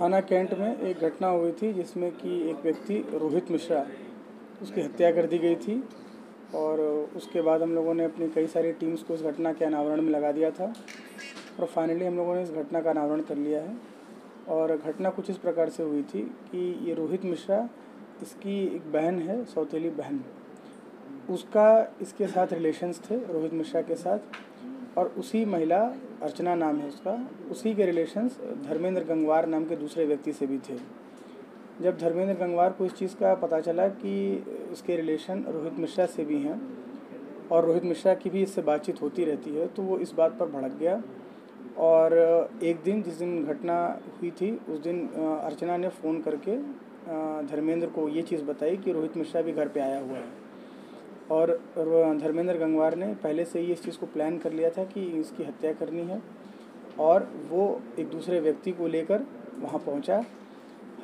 थाना कैंट में एक घटना हुई थी जिसमें कि एक व्यक्ति रोहित मिश्रा, उसकी हत्या कर दी गई थी और उसके बाद हम लोगों ने अपनी कई सारी टीम्स को इस घटना के अनावरण में लगा दिया था और फाइनली हम लोगों ने इस घटना का अनावरण कर लिया है। और घटना कुछ इस प्रकार से हुई थी कि ये रोहित मिश्रा, इसकी एक बहन है, सौतेली बहन। उसका इसके साथ रिलेशंस थे, रोहित मिश्रा के साथ। और उसी महिला, अर्चना नाम है उसका, उसी के रिलेशंस धर्मेंद्र गंगवार नाम के दूसरे व्यक्ति से भी थे। जब धर्मेंद्र गंगवार को इस चीज़ का पता चला कि उसके रिलेशन रोहित मिश्रा से भी हैं और रोहित मिश्रा की भी इससे बातचीत होती रहती है तो वो इस बात पर भड़क गया। और एक दिन, जिस दिन घटना हुई थी, उस दिन अर्चना ने फ़ोन करके धर्मेंद्र को ये चीज़ बताई कि रोहित मिश्रा भी घर पे आया हुआ है। और धर्मेंद्र गंगवार ने पहले से ही इस चीज़ को प्लान कर लिया था कि इसकी हत्या करनी है और वो एक दूसरे व्यक्ति को लेकर वहाँ पहुँचा।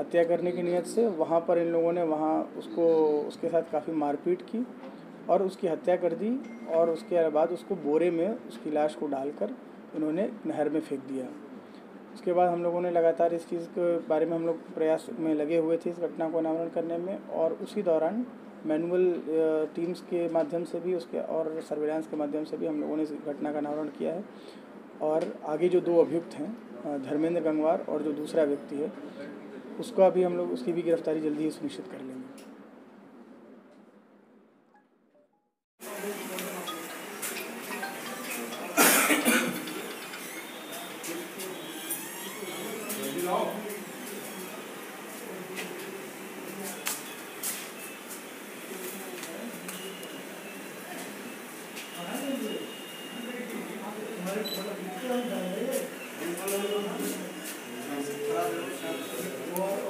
हत्या करने की नीयत से वहाँ पर इन लोगों ने वहाँ उसको, उसके साथ काफ़ी मारपीट की और उसकी हत्या कर दी और उसके बाद उसको बोरे में उसकी लाश को डालकर इन्होंने नहर में फेंक दिया। उसके बाद हम लोगों ने लगातार इस चीज़ के बारे में हम लोग प्रयास में लगे हुए थे इस घटना को अनावरण करने में और उसी दौरान मैनुअल टीम्स के माध्यम से भी उसके और सर्वेलेंस के माध्यम से भी हम लोगों ने इस घटना का अनावरण किया है। और आगे जो दो अभियुक्त हैं धर्मेंद्र गंगवार और जो दूसरा व्यक्ति है, उसका भी हम लोग, उसकी भी गिरफ्तारी जल्दी ही सुनिश्चित कर लेंगे।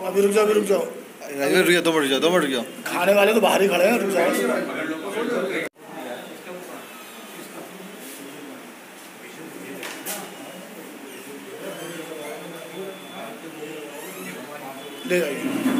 अभी रुक जाओ अभी रुक जाओ। अरे रुक जाओ दो मिनट रुक जाओ दो मिनट रुक जाओ। खाने वाले तो बाहर ही खड़े हैं रुक जाओ। ले जाइए।